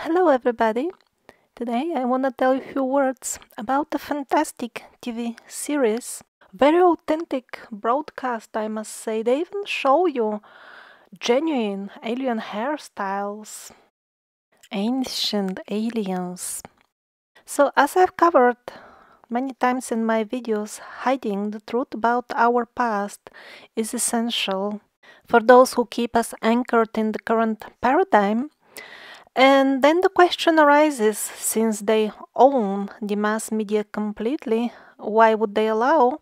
Hello, everybody. Today I want to tell you a few words about a fantastic TV series. Very authentic broadcast, I must say. They even show you genuine alien hairstyles, ancient aliens. So, as I've covered many times in my videos, hiding the truth about our past is essential for those who keep us anchored in the current paradigm and then the question arises since they own the mass media completely, why would they allow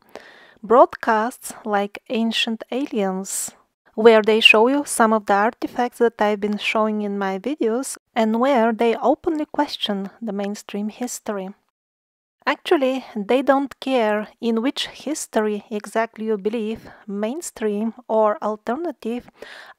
broadcasts like Ancient Aliens, where they show you some of the artifacts that I've been showing in my videos and where they openly question the mainstream history? Actually, they don't care in which history exactly you believe, mainstream or alternative,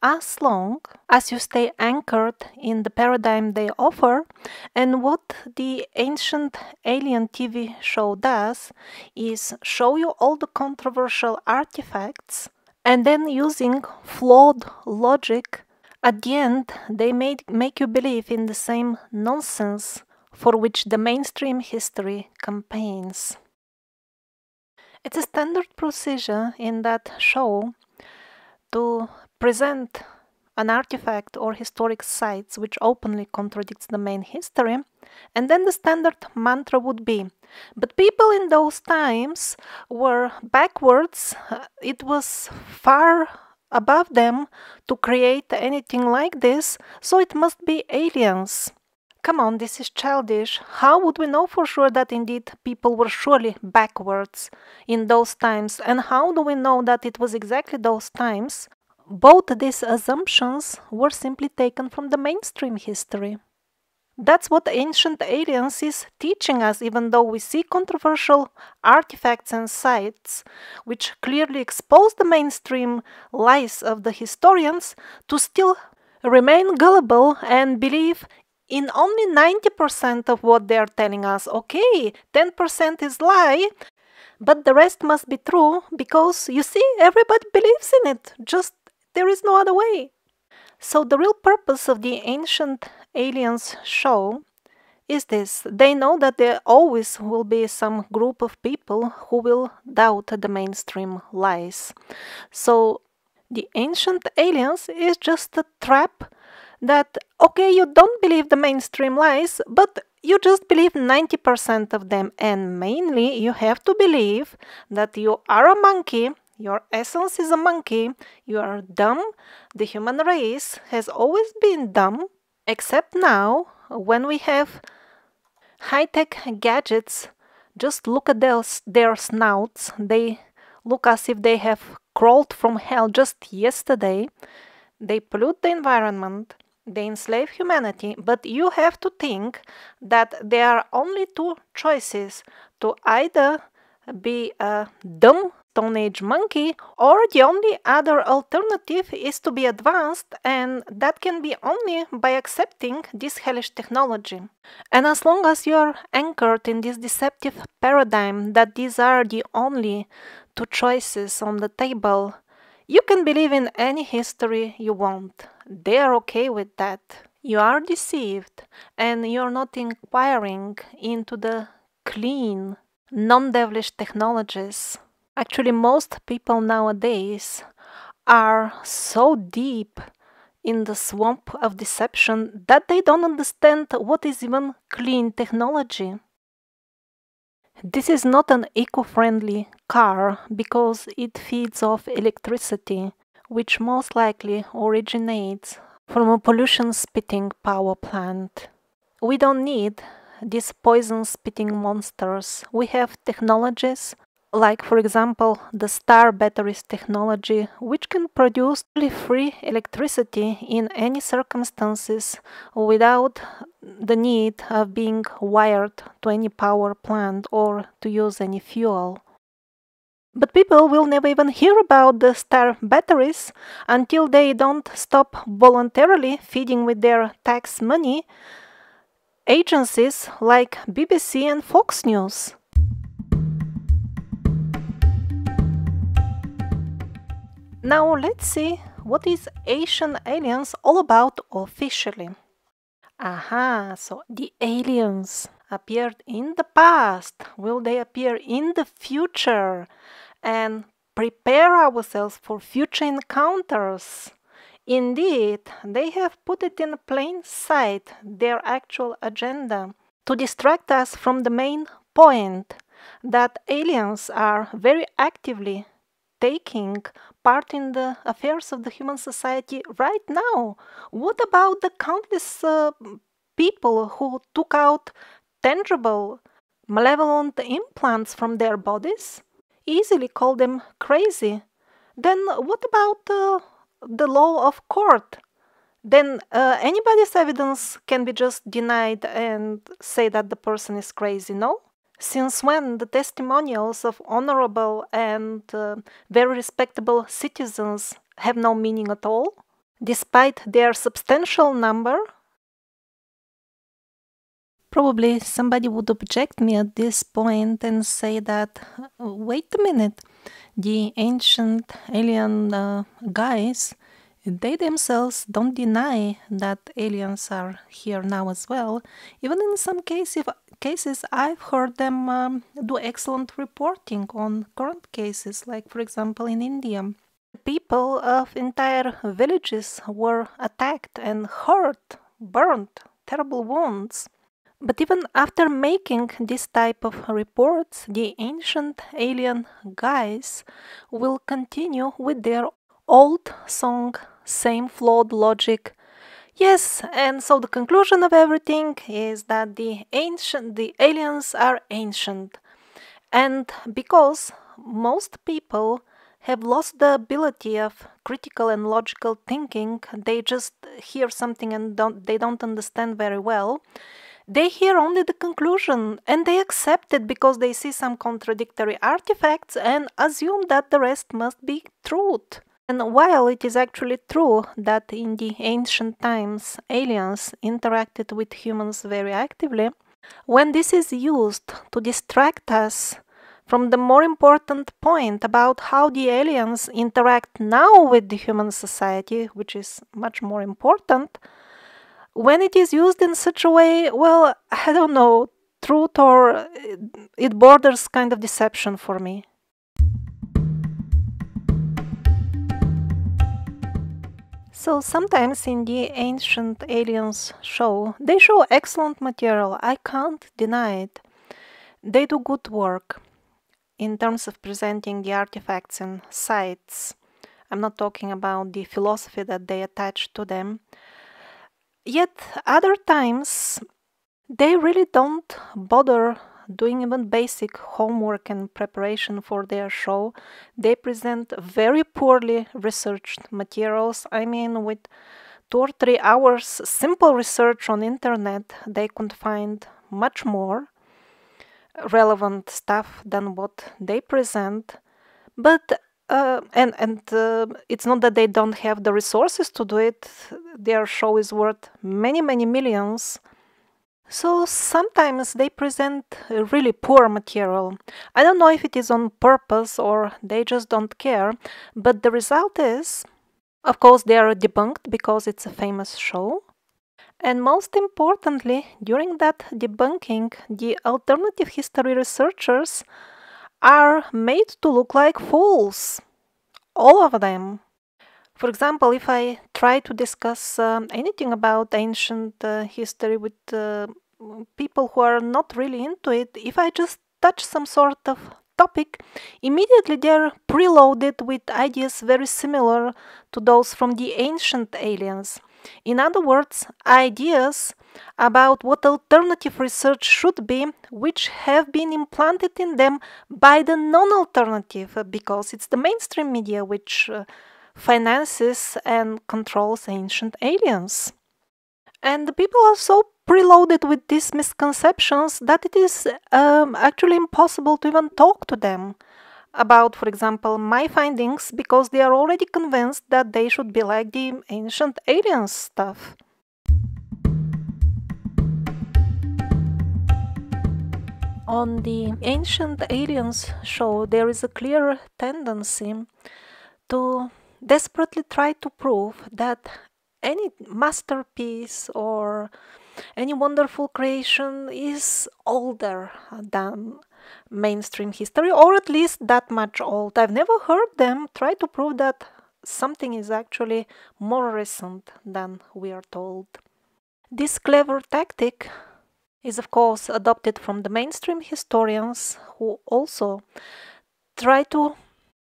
as long as you stay anchored in the paradigm they offer. And what the ancient alien TV show does is show you all the controversial artifacts and then using flawed logic. At the end, they make, make you believe in the same nonsense for which the mainstream history campaigns. It's a standard procedure in that show to present an artifact or historic sites which openly contradicts the main history, and then the standard mantra would be but people in those times were backwards, it was far above them to create anything like this, so it must be aliens. Come on, this is childish. How would we know for sure that indeed people were surely backwards in those times? And how do we know that it was exactly those times? Both these assumptions were simply taken from the mainstream history. That's what Ancient Aliens is teaching us, even though we see controversial artifacts and sites which clearly expose the mainstream lies of the historians, to still remain gullible and believe in only 90% of what they are telling us. Okay, 10% is lie, but the rest must be true because you see, everybody believes in it. Just there is no other way. So, the real purpose of the Ancient Aliens show is this they know that there always will be some group of people who will doubt the mainstream lies. So, the Ancient Aliens is just a trap that, okay, you don't believe the mainstream lies, but you just believe 90% of them. And mainly, you have to believe that you are a monkey, your essence is a monkey, you are dumb. The human race has always been dumb, except now when we have high tech gadgets. Just look at their, their snouts. They look as if they have crawled from hell just yesterday. They pollute the environment they enslave humanity, but you have to think that there are only two choices to either be a dumb Stone Age monkey, or the only other alternative is to be advanced, and that can be only by accepting this hellish technology. And as long as you are anchored in this deceptive paradigm that these are the only two choices on the table, you can believe in any history you want. They are okay with that. You are deceived and you're not inquiring into the clean, non devilish technologies. Actually, most people nowadays are so deep in the swamp of deception that they don't understand what is even clean technology. This is not an eco-friendly car because it feeds off electricity, which most likely originates from a pollution-spitting power plant. We don't need these poison-spitting monsters. We have technologies like for example the star batteries technology which can produce free electricity in any circumstances without the need of being wired to any power plant or to use any fuel. But people will never even hear about the star batteries until they don't stop voluntarily feeding with their tax money agencies like BBC and Fox News. Now let's see what is Ancient Aliens all about officially. Aha, so the aliens appeared in the past. Will they appear in the future? And prepare ourselves for future encounters. Indeed, they have put it in plain sight, their actual agenda, to distract us from the main point that aliens are very actively taking part in the affairs of the human society right now. What about the countless uh, people who took out tangible, malevolent implants from their bodies? Easily call them crazy. Then what about uh, the law of court? Then uh, anybody's evidence can be just denied and say that the person is crazy, no? Since when the testimonials of honorable and uh, very respectable citizens have no meaning at all, despite their substantial number? Probably somebody would object me at this point and say that, wait a minute, the ancient alien uh, guys, they themselves don't deny that aliens are here now as well. Even in some cases, cases I've heard them um, do excellent reporting on current cases, like for example in India. People of entire villages were attacked and hurt, burned, terrible wounds. But even after making this type of reports, the ancient alien guys will continue with their old song, same flawed logic. Yes, and so the conclusion of everything is that the ancient the aliens are ancient. And because most people have lost the ability of critical and logical thinking, they just hear something and don't they don't understand very well they hear only the conclusion and they accept it because they see some contradictory artifacts and assume that the rest must be truth. And while it is actually true that in the ancient times aliens interacted with humans very actively, when this is used to distract us from the more important point about how the aliens interact now with the human society, which is much more important, when it is used in such a way, well, I don't know, truth or uh, it borders kind of deception for me. So sometimes in the Ancient Aliens show, they show excellent material, I can't deny it. They do good work in terms of presenting the artifacts and sites. I'm not talking about the philosophy that they attach to them, Yet other times they really don't bother doing even basic homework and preparation for their show. They present very poorly researched materials. I mean, with two or three hours simple research on internet, they could find much more relevant stuff than what they present. But uh, and and uh, it's not that they don't have the resources to do it. Their show is worth many many millions. So sometimes they present really poor material. I don't know if it is on purpose or they just don't care, but the result is, of course, they are debunked because it's a famous show. And most importantly, during that debunking, the alternative history researchers are made to look like fools. All of them. For example, if I try to discuss um, anything about ancient uh, history with uh, people who are not really into it, if I just touch some sort of topic, immediately they're preloaded with ideas very similar to those from the ancient aliens. In other words, ideas about what alternative research should be, which have been implanted in them by the non alternative, because it's the mainstream media which uh, finances and controls ancient aliens. And the people are so preloaded with these misconceptions that it is um, actually impossible to even talk to them about, for example, my findings because they are already convinced that they should be like the ancient aliens stuff. On the Ancient Aliens show, there is a clear tendency to desperately try to prove that any masterpiece or any wonderful creation is older than mainstream history, or at least that much old. I've never heard them try to prove that something is actually more recent than we are told. This clever tactic is, of course, adopted from the mainstream historians who also try to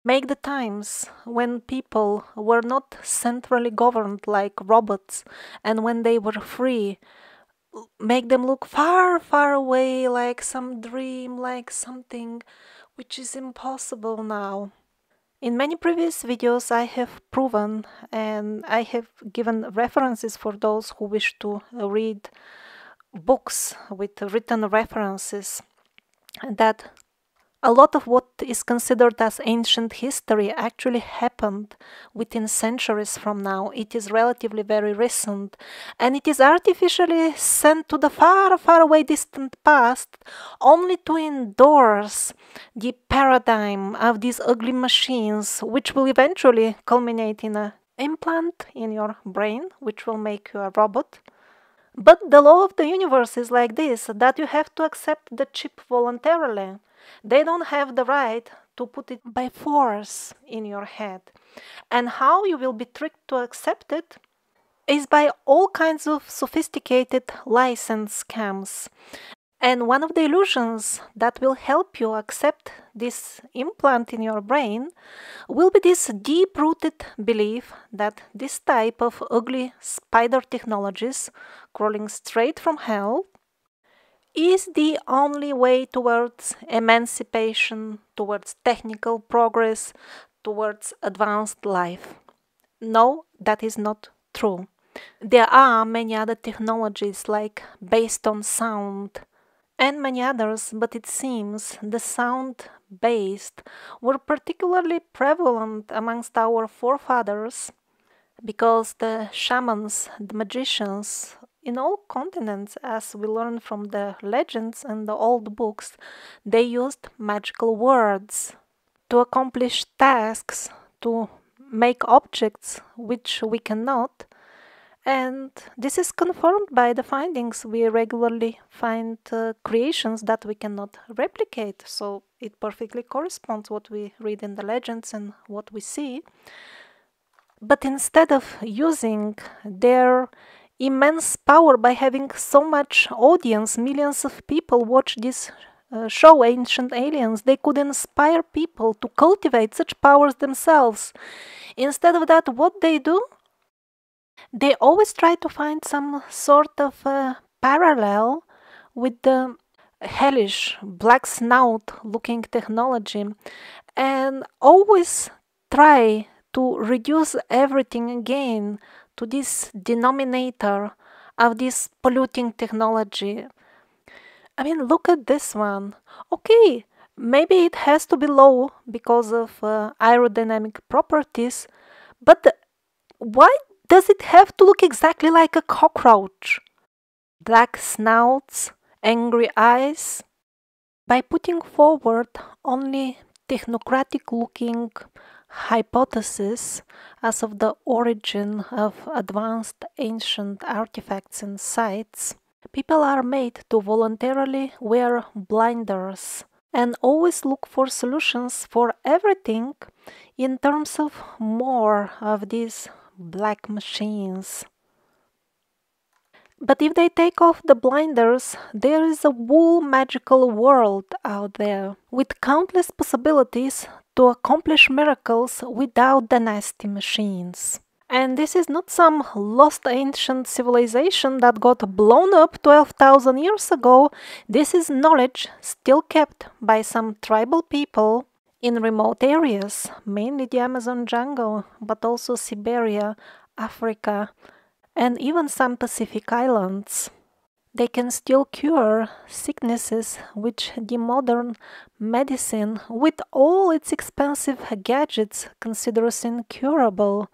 make the times when people were not centrally governed like robots and when they were free make them look far far away like some dream like something which is impossible now. In many previous videos I have proven and I have given references for those who wish to read books with written references that a lot of what is considered as ancient history actually happened within centuries from now. It is relatively very recent and it is artificially sent to the far, far away distant past only to endorse the paradigm of these ugly machines, which will eventually culminate in an implant in your brain, which will make you a robot. But the law of the universe is like this that you have to accept the chip voluntarily. They don't have the right to put it by force in your head. And how you will be tricked to accept it is by all kinds of sophisticated license scams. And one of the illusions that will help you accept this implant in your brain will be this deep rooted belief that this type of ugly spider technologies crawling straight from hell is the only way towards emancipation, towards technical progress, towards advanced life. No, that is not true. There are many other technologies like based on sound and many others, but it seems the sound based were particularly prevalent amongst our forefathers because the shamans, the magicians, in all continents, as we learn from the legends and the old books, they used magical words to accomplish tasks, to make objects which we cannot. And this is confirmed by the findings. We regularly find uh, creations that we cannot replicate, so it perfectly corresponds what we read in the legends and what we see. But instead of using their immense power by having so much audience, millions of people watch this uh, show, Ancient Aliens. They could inspire people to cultivate such powers themselves. Instead of that, what they do? They always try to find some sort of uh, parallel with the hellish black snout looking technology and always try to reduce everything again to this denominator of this polluting technology. I mean, look at this one. Okay, maybe it has to be low because of uh, aerodynamic properties, but why does it have to look exactly like a cockroach? Black snouts, angry eyes. By putting forward only technocratic looking hypothesis as of the origin of advanced ancient artifacts and sites, people are made to voluntarily wear blinders and always look for solutions for everything in terms of more of these black machines. But if they take off the blinders, there is a whole magical world out there with countless possibilities to accomplish miracles without the nasty machines. And this is not some lost ancient civilization that got blown up 12,000 years ago. This is knowledge still kept by some tribal people in remote areas, mainly the Amazon jungle, but also Siberia, Africa, and even some Pacific islands. They can still cure sicknesses which the modern medicine, with all its expensive gadgets, considers incurable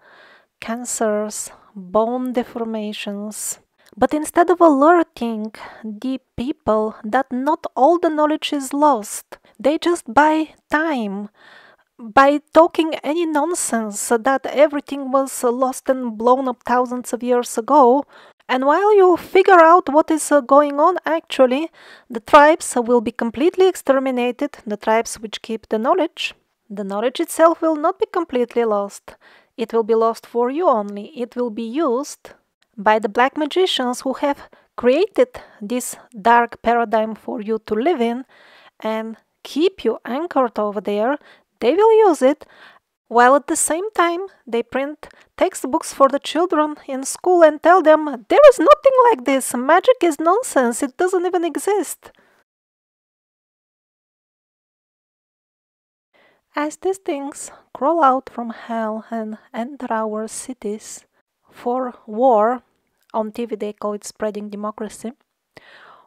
cancers, bone deformations. But instead of alerting the people that not all the knowledge is lost, they just buy time by talking any nonsense that everything was lost and blown up thousands of years ago And while you figure out what is uh, going on actually, the tribes will be completely exterminated, the tribes which keep the knowledge. The knowledge itself will not be completely lost. It will be lost for you only. It will be used by the black magicians who have created this dark paradigm for you to live in and keep you anchored over there. They will use it while at the same time they print textbooks for the children in school and tell them there is nothing like this, magic is nonsense, it doesn't even exist. As these things crawl out from hell and enter our cities for war, on TV they call it spreading democracy,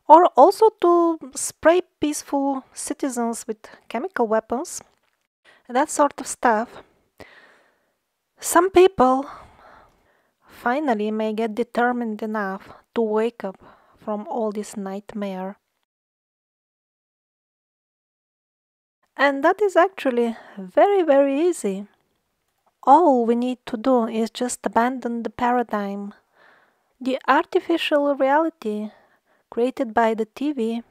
or also to spray peaceful citizens with chemical weapons, that sort of stuff. Some people finally may get determined enough to wake up from all this nightmare. And that is actually very, very easy. All we need to do is just abandon the paradigm. The artificial reality created by the TV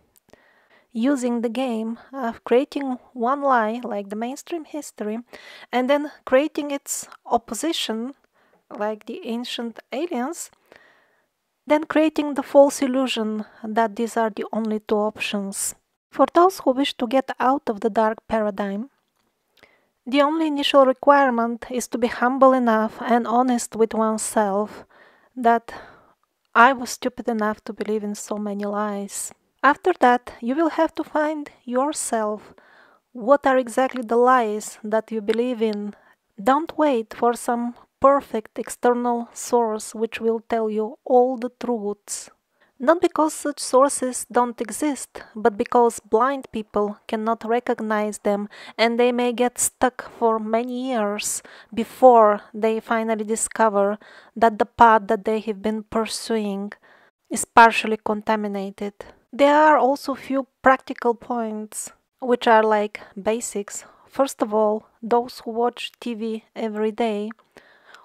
using the game of creating one lie like the mainstream history and then creating its opposition like the ancient aliens then creating the false illusion that these are the only two options for those who wish to get out of the dark paradigm the only initial requirement is to be humble enough and honest with oneself that I was stupid enough to believe in so many lies. After that, you will have to find yourself what are exactly the lies that you believe in. Don't wait for some perfect external source which will tell you all the truths. Not because such sources don't exist, but because blind people cannot recognize them and they may get stuck for many years before they finally discover that the path that they have been pursuing is partially contaminated. There are also few practical points which are like basics. First of all, those who watch TV every day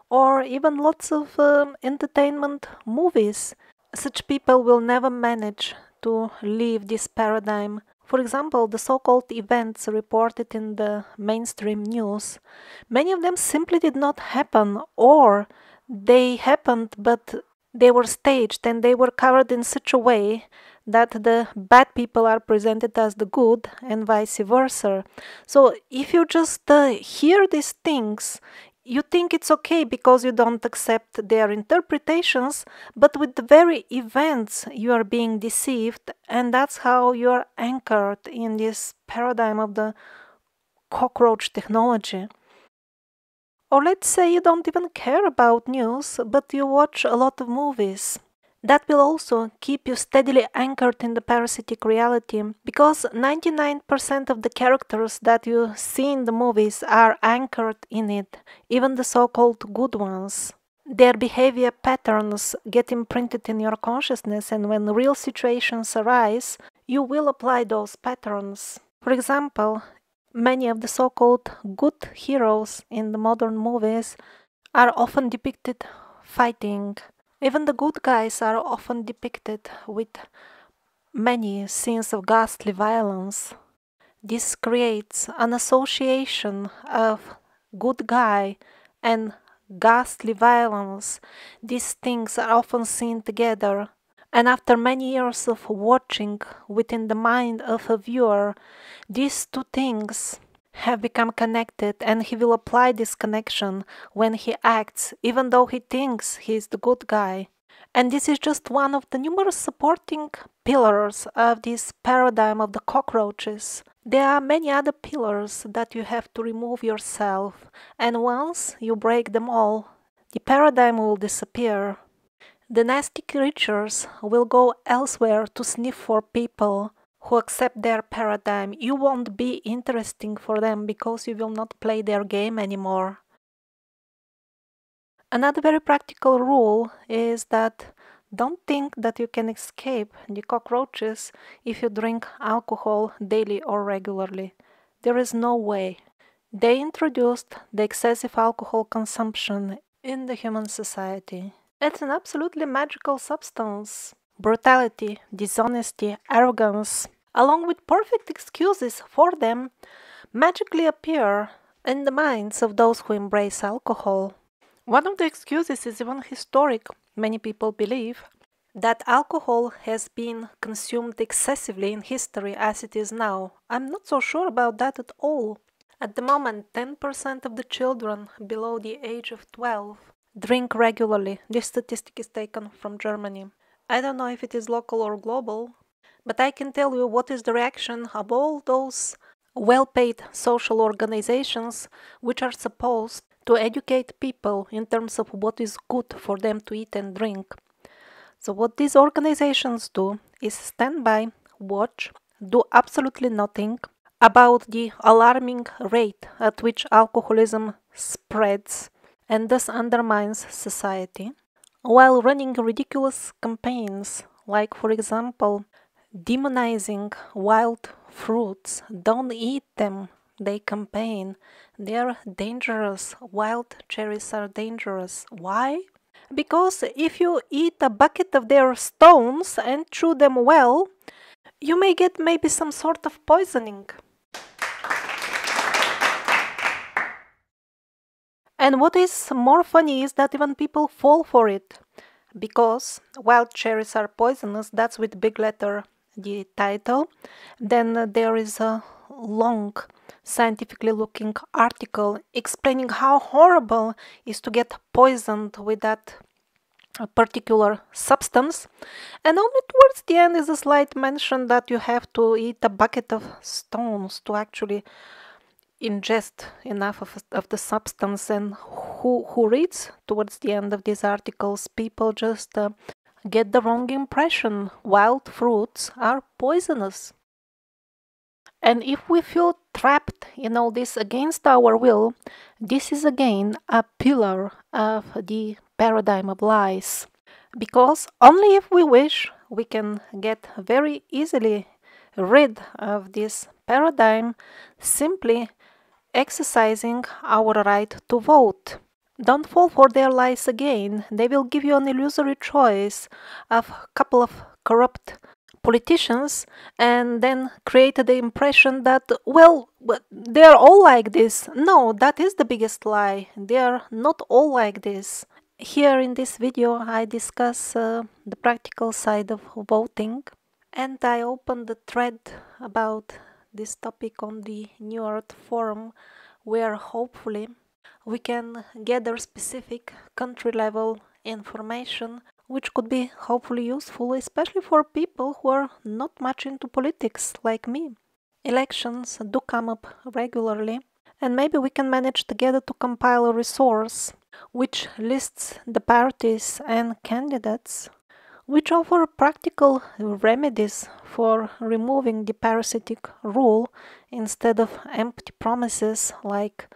or even lots of um, entertainment movies, such people will never manage to leave this paradigm. For example, the so called events reported in the mainstream news, many of them simply did not happen, or they happened but they were staged and they were covered in such a way that the bad people are presented as the good and vice versa. So if you just uh, hear these things, you think it's okay because you don't accept their interpretations, but with the very events you are being deceived, and that's how you are anchored in this paradigm of the cockroach technology. Or let's say you don't even care about news, but you watch a lot of movies. That will also keep you steadily anchored in the parasitic reality because 99% of the characters that you see in the movies are anchored in it, even the so called good ones. Their behavior patterns get imprinted in your consciousness, and when real situations arise, you will apply those patterns. For example, many of the so called good heroes in the modern movies are often depicted fighting even the good guys are often depicted with many scenes of ghastly violence. This creates an association of good guy and ghastly violence. These things are often seen together. And after many years of watching within the mind of a viewer, these two things have become connected and he will apply this connection when he acts, even though he thinks he is the good guy. And this is just one of the numerous supporting pillars of this paradigm of the cockroaches. There are many other pillars that you have to remove yourself, and once you break them all, the paradigm will disappear. The nasty creatures will go elsewhere to sniff for people who accept their paradigm, you won't be interesting for them because you will not play their game anymore. Another very practical rule is that don't think that you can escape the cockroaches if you drink alcohol daily or regularly. There is no way. They introduced the excessive alcohol consumption in the human society. It's an absolutely magical substance. Brutality, dishonesty, arrogance, along with perfect excuses for them, magically appear in the minds of those who embrace alcohol. One of the excuses is even historic. Many people believe that alcohol has been consumed excessively in history as it is now. I'm not so sure about that at all. At the moment, 10% of the children below the age of 12 drink regularly. This statistic is taken from Germany. I don't know if it is local or global, but I can tell you what is the reaction of all those well paid social organizations which are supposed to educate people in terms of what is good for them to eat and drink. So, what these organizations do is stand by, watch, do absolutely nothing about the alarming rate at which alcoholism spreads and thus undermines society, while running ridiculous campaigns like, for example, demonizing wild fruits. Don't eat them, they campaign. They're dangerous. Wild cherries are dangerous. Why? Because if you eat a bucket of their stones and chew them well, you may get maybe some sort of poisoning. And what is more funny is that even people fall for it. Because wild cherries are poisonous, that's with big letter the title. Then there is a long scientifically looking article explaining how horrible is to get poisoned with that particular substance and only towards the end is a slight mention that you have to eat a bucket of stones to actually ingest enough of, of the substance and who who reads towards the end of these articles people just uh, get the wrong impression wild fruits are poisonous and if we feel trapped in all this against our will, this is again a pillar of the paradigm of lies. Because only if we wish, we can get very easily rid of this paradigm simply exercising our right to vote. Don't fall for their lies again. They will give you an illusory choice of a couple of corrupt politicians and then create the impression that, well, they're all like this. No, that is the biggest lie. They're not all like this. Here in this video, I discuss uh, the practical side of voting and I open the thread about this topic on the New Earth Forum where hopefully we can gather specific country level information which could be hopefully useful, especially for people who are not much into politics like me. Elections do come up regularly, and maybe we can manage together to compile a resource which lists the parties and candidates which offer practical remedies for removing the parasitic rule instead of empty promises like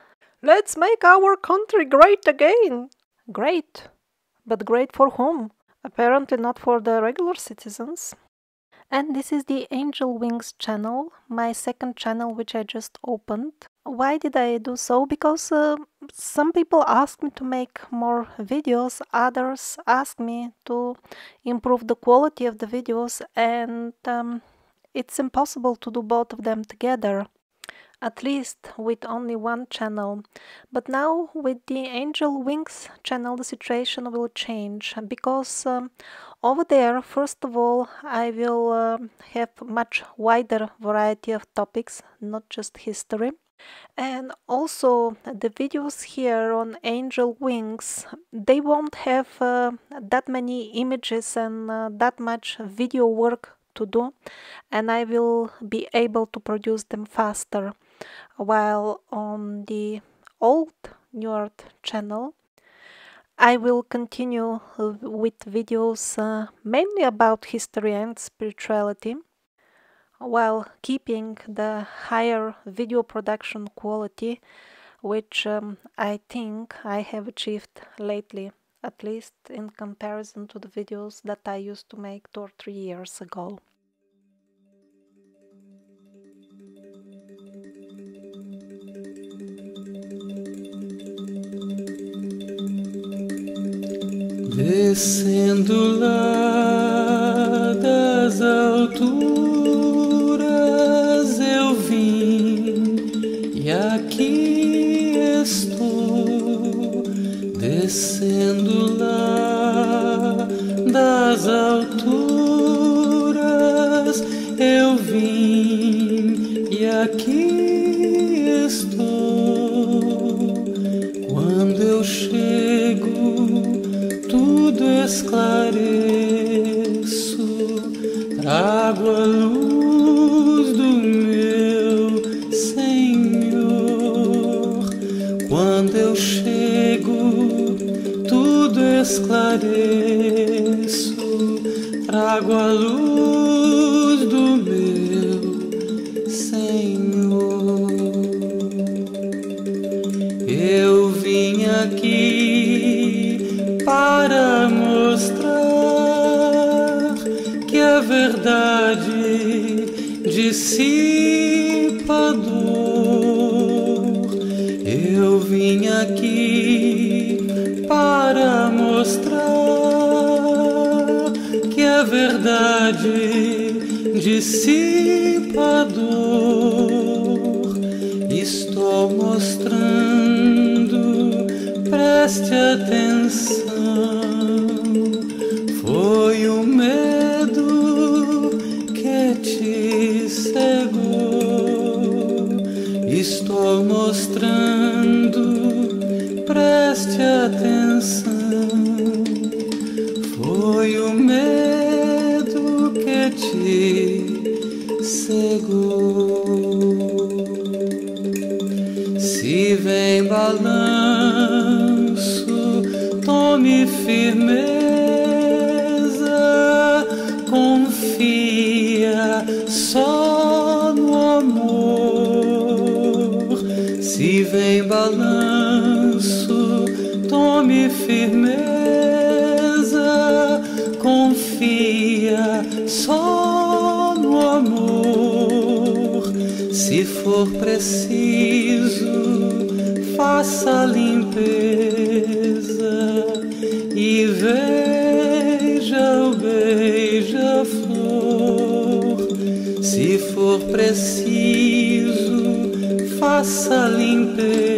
let's make our country great again. Great, but great for whom? apparently not for the regular citizens. And this is the Angel Wings channel, my second channel which I just opened. Why did I do so? Because uh, some people ask me to make more videos, others ask me to improve the quality of the videos and um, it's impossible to do both of them together at least with only one channel. But now with the Angel Wings channel the situation will change because um, over there first of all I will uh, have much wider variety of topics, not just history. And also the videos here on Angel Wings, they won't have uh, that many images and uh, that much video work to do and I will be able to produce them faster while on the old Earth channel I will continue with videos uh, mainly about history and spirituality while keeping the higher video production quality which um, I think I have achieved lately at least in comparison to the videos that I used to make two or three years ago. descendo lá. Para mostrar que a verdade dissipa a dor. Eu vim aqui para mostrar que a verdade dissipa a dor. Estou mostrando, preste atenção. Se vem balanço, tome firmeza, confia só no amor. Se vem balanço, tome firmeza, confia só no amor. Se for preciso, faça limpeza e veja o beija-flor. Se for preciso, faça limpeza